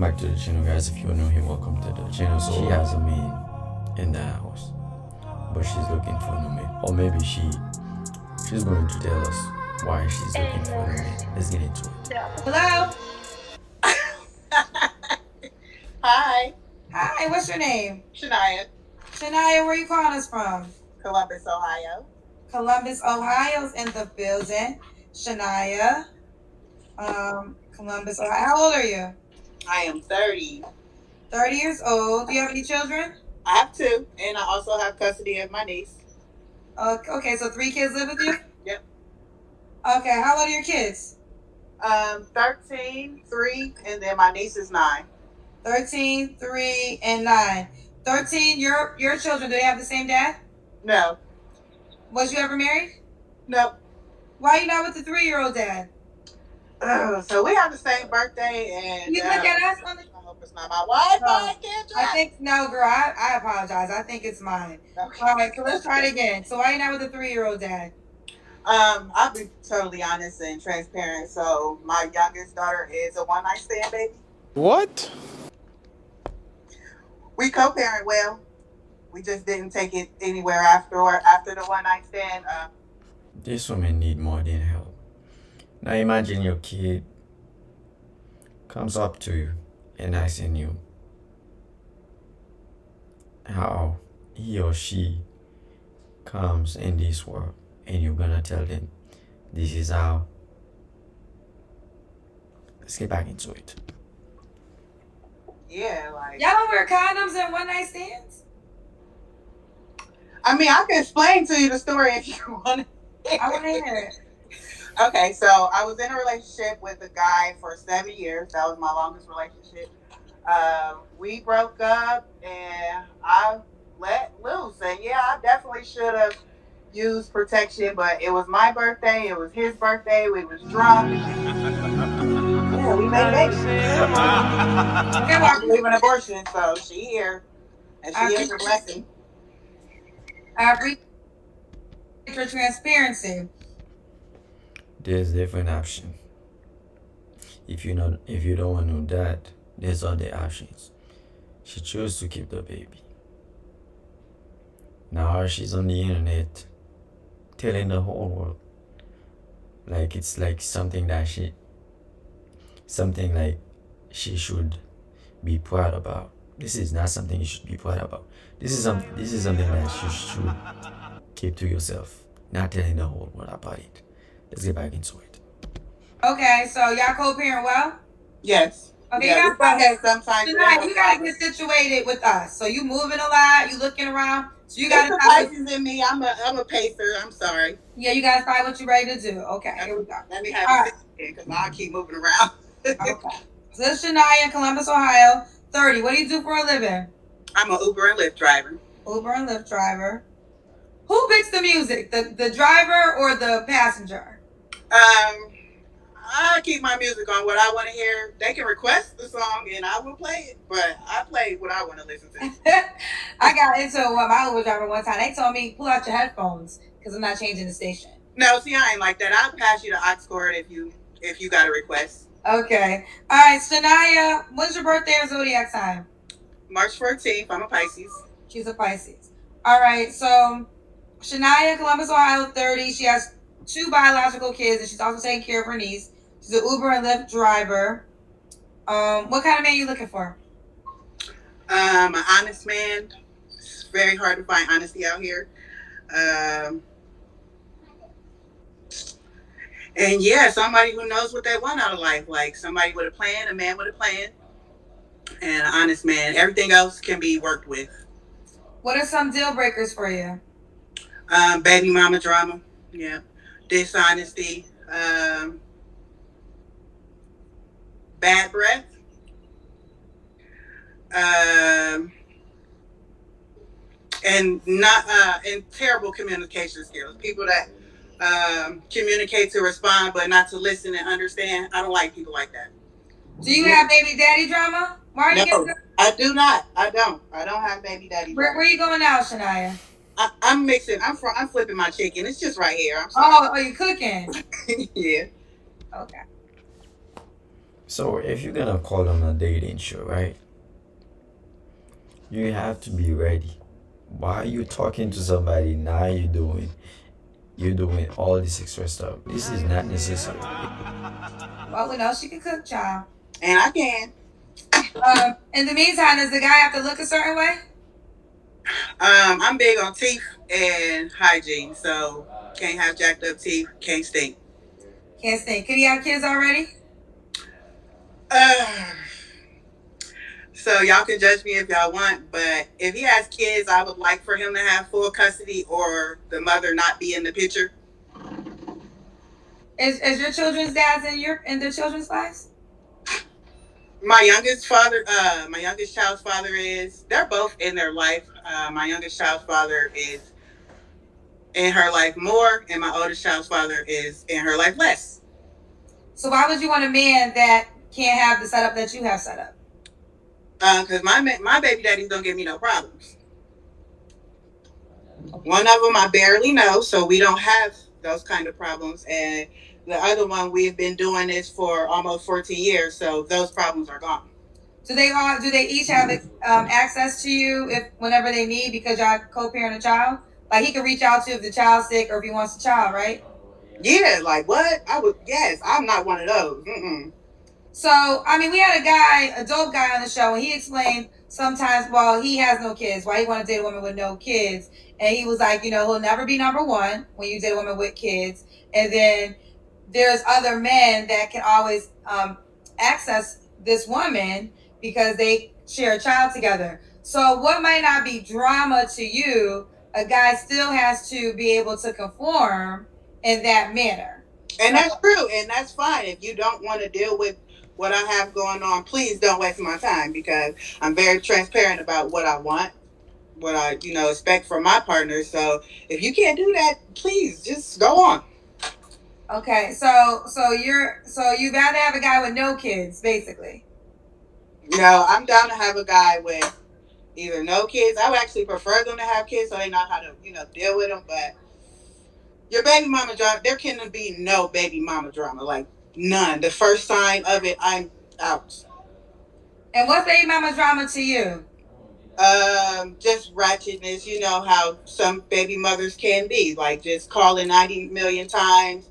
welcome back to the channel guys if you're new here welcome to the channel so she has a man in the house but she's looking for a new man or maybe she she's going to tell us why she's looking for a new man let's get into it Hello. Hi, Hi. What's your name? Shania, Shania. Where are you calling us from? Columbus, Ohio. Columbus, Ohio's in the building. Shania. Um, Columbus, Ohio. How old are you? I am 30. 30 years old. Do you have any children? I have two, and I also have custody of my niece. Uh, okay, so three kids live with you? Yep. Okay, how old are your kids? Um, 13, 3, and then my niece is 9. 13, 3, and 9. 13, your your children, do they have the same dad? No, Was you ever married? nope. Why are you not with the three-year-old dad? Ugh, so we have the same birthday, and You uh, look at us on the I hope it's not my Wi-Fi, Oh, Kendra. I think no, girl. I, I apologize. I think it's mine. Okay. All right, so let's try it again. So why you not with a three-year-old dad? Um, I'll be totally honest and transparent. So my youngest daughter is a one-night stand baby. What? We co-parent well. We just didn't take it anywhere after or after the one-night stand. Uh, this woman need more than help now imagine your kid comes up to you and asking you how he or she comes in this world and you're gonna tell them this is how let's get back into it yeah, like Y'all don't wear condoms and one-night stands? I mean, I can explain to you the story if you want. I want to hear it. Okay, so I was in a relationship with a guy for seven years. That was my longest relationship. Um, we broke up, and I let loose. And yeah, I definitely should have used protection, but it was my birthday. It was his birthday. We was drunk. Yeah, we made babies. Okay, I believe in abortion, so she here, and she is a blessing. I appreciate your transparency. There's different option. If you not if you don't want to know that there's other options. She chose to keep the baby. Now she's on the internet telling the whole world. Like it's like something that she something like she should be proud about. This is not something you should be proud about. This is something this is something that you should keep to yourself not telling the whole world about it let's get back into it Okay, so y'all co-parent well? Yes. Okay, yeah, you we got go ahead sometimes. tonight. You gotta get situated with us. So you moving a lot. You looking around. So you gotta the tell us- in me. I'm a I'm a pacer. I'm sorry. Yeah, you gotta find what you're ready to do. Okay, here we go. Let me have All a right. because I'll keep moving around. Okay. So this is Shania in Columbus, Ohio. 30. What do you do for a living? I'm an Uber and Lyft driver. Uber and Lyft driver. Who picks the music? The the driver or the passenger? Um, I keep my music on what I want to hear. They can request the song and I will play it, but I play what I want to listen to. I got into with my Uber driver one time. They told me pull out your headphones because I'm not changing the station. No, see, I ain't like that. I'll pass you the aux cord if you if you got a request. Okay. All right, Shania, when's your birthday or zodiac sign? March 14th. I'm a Pisces. She's a Pisces. All right, so Shania, Columbus, Ohio, 30. She has two biological kids, and she's also taking care of her niece. She's an Uber and Lyft driver. Um, what kind of man you looking for? Um, an honest man. It's very hard to find honesty out here. Um, and yeah, somebody who knows what they want out of life, like somebody with a plan, a man with a plan, and an honest man. Everything else can be worked with. What are some deal breakers for you? Um, baby mama drama, yeah, dishonesty, um, bad breath, um, and not uh, and terrible communication skills. People that um, communicate to respond, but not to listen and understand. I don't like people like that. Do you have baby daddy drama? You No, I do not. I don't. I don't have baby daddy. where, where you going now, Shania? I, I'm mixing. I'm fr- I'm flipping my chicken. It's just right here. I'm sorry. Oh, are you cooking? yeah. Okay. So if you're gonna call on a dating show, right? You have to be ready. Why are you talking to somebody now? You doing, you're doing all this extra stuff. This is not necessary. Well, we know she can cook, child. And I can. Um, in the meantime, does the guy have to look a certain way? Um, I'm big on teeth and hygiene, so can't have jacked up teeth, can't stink. Can't stink. Could he have kids already? Uh, so y'all can judge me if y'all want, but if he has kids, I would like for him to have full custody or the mother not be in the picture. Is, is your children's dads in your in their children's lives? My youngest father, uh, my youngest child's father is. They're both in their life. Uh, my youngest child's father is in her life more, and my oldest child's father is in her life less. So why would you want a man that can't have the setup that you have set up? Because my my baby daddies don't give me no problems. One of them I barely know, so we don't have those kind of problems, and the other one we've been doing this for almost 14 years, so those problems are gone. Do they all? Do they each have um, access to you if whenever they need because y'all co-parent a child? Like he can reach out to you if the child's sick or if he wants a child, right? Yeah, like what? I would. Yes, I'm not one of those. Mm-mm. So I mean, we had a guy, a dope guy on the show, and he explained sometimes, well, he has no kids, why he want to date a woman with no kids, and he was like, you know, he'll never be number one when you date a woman with kids, and then there's other men that can always um, access this woman because they share a child together. So what might not be drama to you, a guy still has to be able to conform in that manner. And that's true, and that's fine. If you don't want to deal with what I have going on, please don't waste my time because I'm very transparent about what I want, what I, you know, expect from my partner. So if you can't do that, please just go on. Okay, so so you're so you gotta have a guy with no kids, basically. No, I'm down to have a guy with either no kids. I would actually prefer them to have kids so they know how to, you know, deal with them. But your baby mama drama, there can be no baby mama drama, like none. The first sign of it, I'm out. And what's baby mama drama to you? Um, just ratchetness. You know how some baby mothers can be, like just calling 90 million times.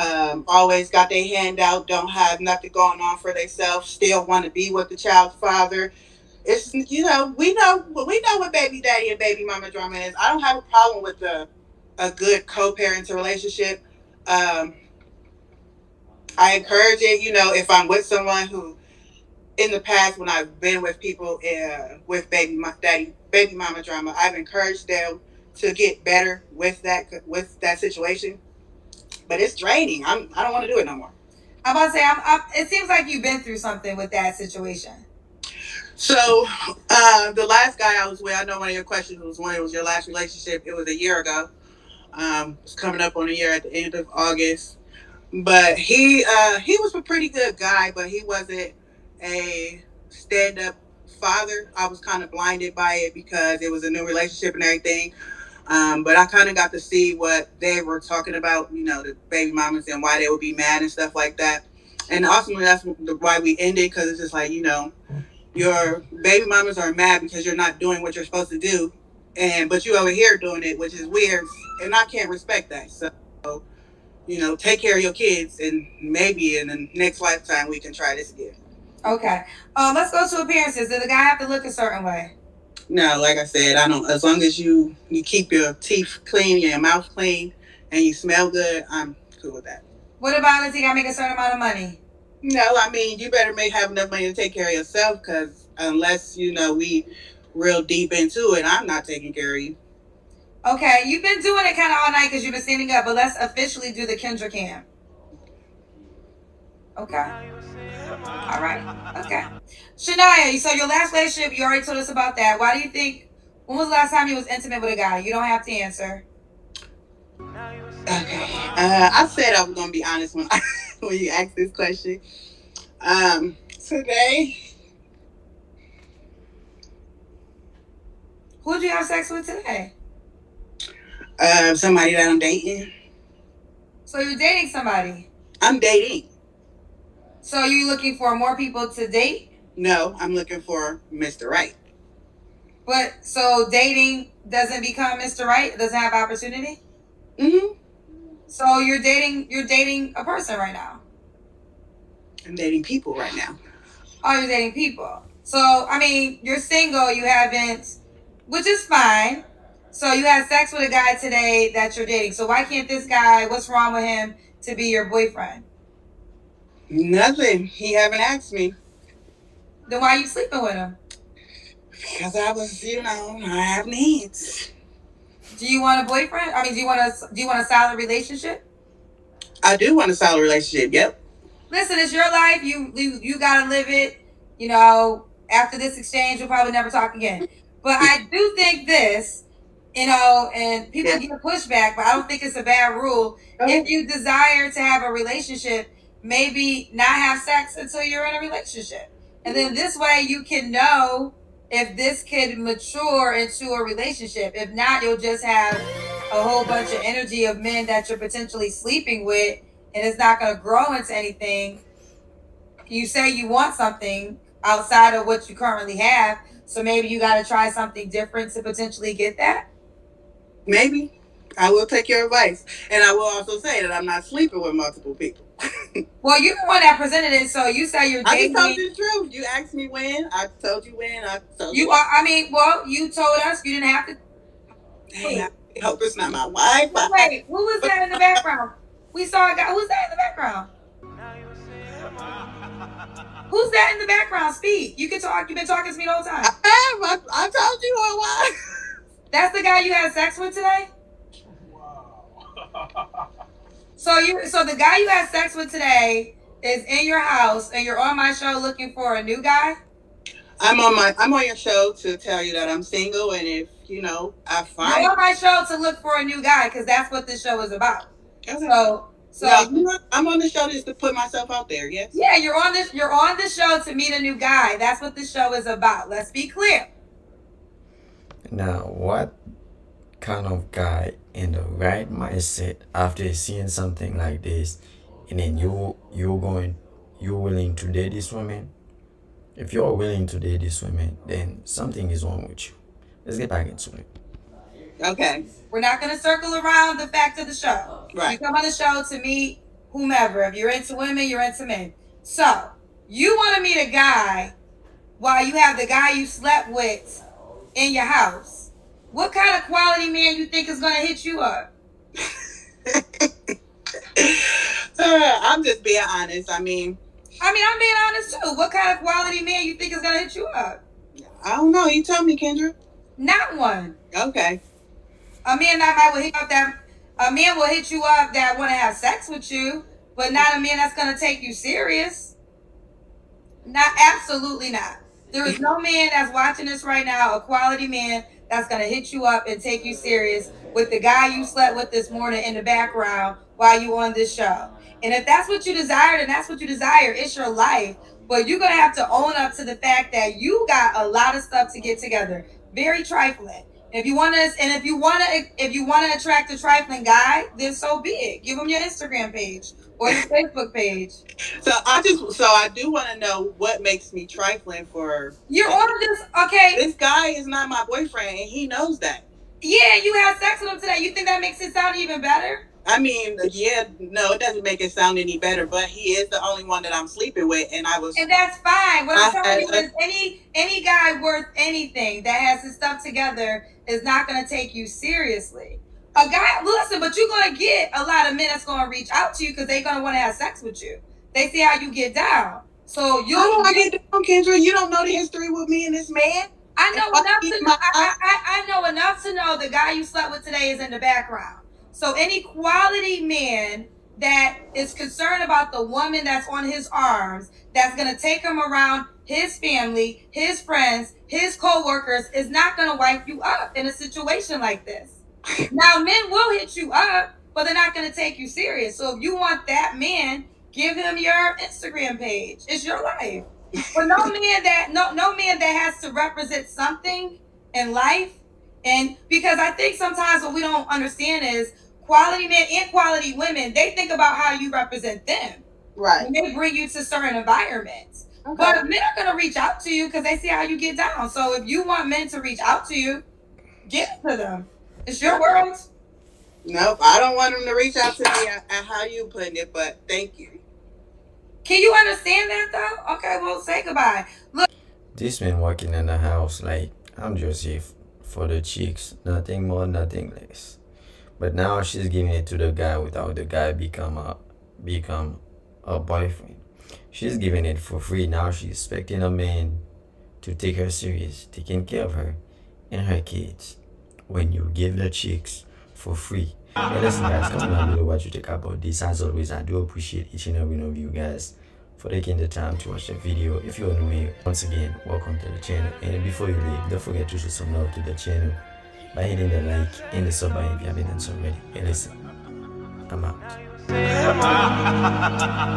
Um, always got their hand out, don't have nothing going on for themselves, still want to be with the child's father. It's you know we know we know what baby daddy and baby mama drama is. I don't have a problem with the a good co-parenting relationship. Um, I encourage it. You know, if I'm with someone who, in the past, when I've been with people uh, with baby daddy, baby mama drama, I've encouraged them to get better with that with that situation. But it's draining. I'm I don't want to do it no more. I'm about to say, I'm, I'm, it seems like you've been through something with that situation. So, uh, the last guy I was with, I know one of your questions was when it was your last relationship. It was a year ago. Um, it's coming up on a year at the end of August. But he uh, he was a pretty good guy, but he wasn't a stand up father. I was kind of blinded by it because it was a new relationship and everything. Um, but I kind of got to see what they were talking about, you know, the baby mamas and why they would be mad and stuff like that. And ultimately, that's why we ended because it's just like, you know, your baby mamas are mad because you're not doing what you're supposed to do, and but you over here doing it, which is weird, and I can't respect that. So, you know, take care of your kids, and maybe in the next lifetime we can try this again. Okay. Um, let's go to appearances. Does the guy have to look a certain way? No, like I said, I don't. As long as you you keep your teeth clean, your mouth clean, and you smell good, I'm cool with that. What about does he gotta make a certain amount of money? No, I mean you better make have enough money to take care of yourself, because unless you know we real deep into it, I'm not taking care of you. Okay, you've been doing it kind of all night because you've been standing up, but let's officially do the Kendra cam. Okay. All right. Okay. Shania, so your last relationship, you already told us about that. Why do you think? When was the last time you was intimate with a guy? You don't have to answer. Okay. Uh, I said I was gonna be honest when I, when you asked this question. Um, today, Who did you have sex with today? uh, somebody that I'm dating. So you're dating somebody. I'm dating. So you looking for more people to date? No, I'm looking for Mr. Right. But so dating doesn't become Mr. Right? It Doesn't have opportunity? Mm-hmm. So you're dating you're dating a person right now. I'm dating people right now. Oh, you're dating people. So I mean, you're single, you haven't which is fine. So you had sex with a guy today that you're dating. So why can't this guy, what's wrong with him to be your boyfriend? Nothing. He haven't asked me. Then why are you sleeping with him? Because I was, you know, I have needs. Do you want a boyfriend? I mean, do you want a do you want a solid relationship? I do want a solid relationship. Yep. Listen, it's your life. You you you gotta live it. You know, after this exchange, we'll probably never talk again. But I do think this, you know, and people Yeah. get pushback, but I don't think it's a bad rule. If oh. you desire to have a relationship, maybe not have sex until you're in a relationship. And then this way you can know if this could mature into a relationship. If not, you'll just have a whole bunch of energy of men that you're potentially sleeping with and it's not going to grow into anything. You say you want something outside of what you currently have, so maybe you got to try something different to potentially get that. Maybe. I will take your advice. And I will also say that I'm not sleeping with multiple people. Well, you're the one that presented it, so you say you're I dating. just told you the truth. You asked me when. I told you when. I told You are. I mean, well, you told us you didn't have to. Hey, I hope it's not my wife. I- Wait, who was that in the background? We saw a guy. Who's that in the background? Who's that in the background? Speak. You can talk. You've been talking to me the whole time. I have. I, I told you who it was. That's the guy you had sex with today. So you, so the guy you had sex with today is in your house, and you're on my show looking for a new guy. I'm on my. I'm on your show to tell you that I'm single, and if you know I find. You're on my show to look for a new guy because that's what this show is about. Okay. So, so no, I'm on the show just to put myself out there. Yes. yeah, you're on this. You're on the show to meet a new guy. That's what this show is about. Let's be clear. Now, what kind of guy in the right mindset after seeing something like this, and then you you're going, you're willing to date this woman? If you're willing to date this woman, then something is wrong with you. Let's get back into it. Okay. We're not going to circle around the fact of the show. You Right. come on the show to meet whomever. If you're into women, you're into men. So you want to meet a guy while you have the guy you slept with in your house. What kind of quality man you think is going to hit you up? I'm just being honest. I mean, I mean, I'm being honest too. What kind of quality man you think is going to hit you up? I don't know. You tell me, Kendra. Not one. Okay. A man that might will hit up that a man will hit you up that want to have sex with you, but not a man that's going to take you serious. Not absolutely not. There is no man that's watching this right now, a quality man that's going to hit you up and take you serious with the guy you slept with this morning in the background while you on this show. And if that's what you desire, then that's what you desire. It's your life. But you're gonna have to own up to the fact that you got a lot of stuff to get together. Very trifling. If you want to, and if you want to, if you want to attract a trifling guy, then so be it. Give him your Instagram page or your Facebook page. So I just, so I do want to know what makes me trifling for. You're on this, okay? This guy is not my boyfriend, and he knows that. Yeah, you had sex with him today. You think that makes it sound even better? I mean, yeah, no, it doesn't make it sound any better, but he is the only one that I'm sleeping with, and I was. And that's fine. What I'm I- telling you I- is any any guy worth anything that has his stuff together is not gonna take you seriously. A guy, listen, but you're gonna get a lot of men that's gonna reach out to you because they're gonna want to have sex with you. They see how you get down. So you, How do I get down, Kendra? You don't know the history with me and this man. I know If enough to know. I, I, I know enough to know the guy you slept with today is in the background. So any quality man that is concerned about the woman that's on his arms, that's gonna take him around his family, his friends, his co-workers, is not gonna wipe you up in a situation like this. now men will hit you up, but they're not gonna take you serious. So if you want that man, give him your Instagram page. It's your life. But no man that no no man that has to represent something in life, and because I think sometimes what we don't understand is quality men and quality women. They think about how you represent them. Right. when they bring you to certain environments. Okay. But men are gonna reach out to you because they see how you get down. So if you want men to reach out to you, give it to them. It's your world. Nope, I don't want them to reach out to me at, at how you putting it, but thank you. Can you understand that though? Okay, well say goodbye. Look. This man walking in the house like I'm just here for the chicks, nothing more, nothing less. But now she's giving it to the guy without the guy become a become a boyfriend. She's giving it for free. Now she's expecting a man to take her serious, taking care of her and her kids. When you give the chicks for free. And listen guys, comment down below what you think about this. As always, I do appreciate each and every one of you guys for taking the time to watch the video. If you're new here, once again, welcome to the channel. And before you leave, don't forget to show some love to the channel by hitting the like and the sub if you haven't done so already. And listen, I'm out.